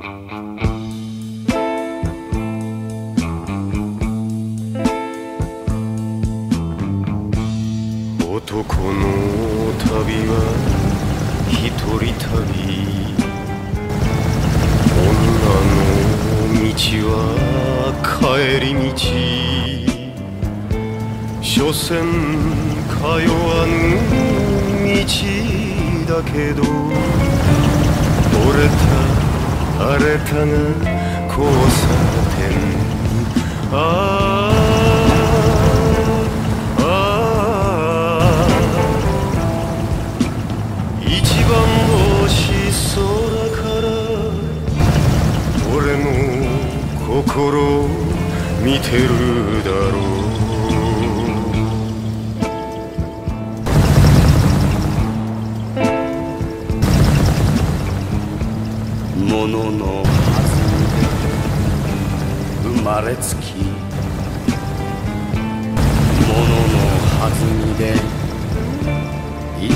男の旅は一人旅。女の道は帰り道所詮通わぬ道だけど。折れた荒れたな交差点ああああ一番星空から俺の心を見てるだろうもののはず生まれつきもののはずみで生き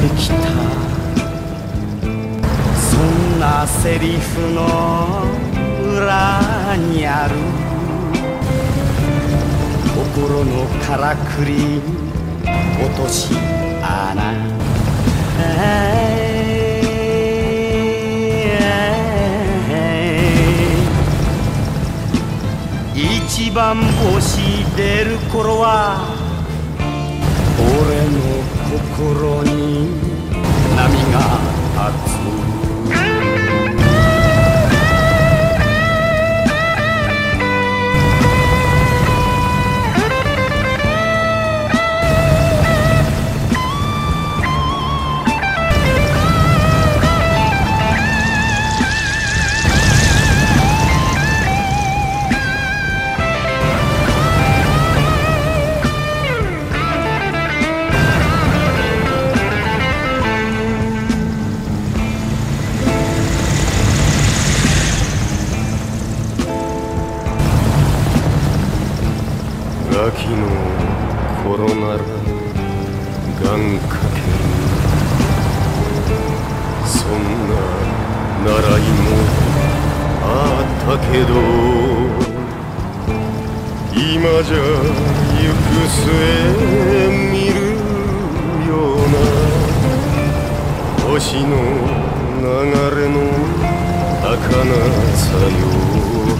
てきた。そんなセリフの裏にある心のからくり落とし穴。一番星出る頃は俺の心に秋の頃なら願かけるそんな習いもあったけど今じゃ行く末見るような星の流れの儚さよ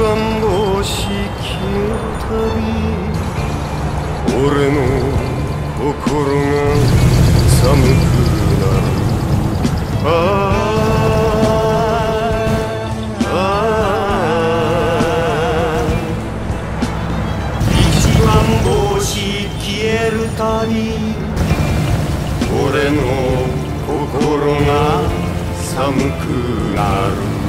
番星消えるたび俺の心が寒くなる。あ一番星消えるたび俺の心が寒くなる。